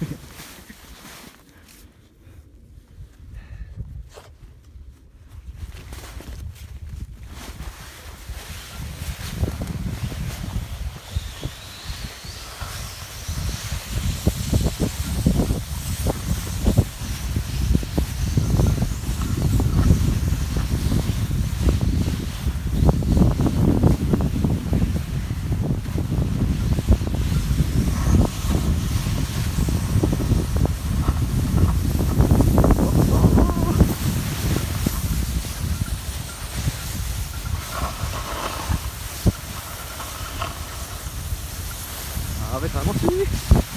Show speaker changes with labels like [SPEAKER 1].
[SPEAKER 1] Yeah. arrête à mentir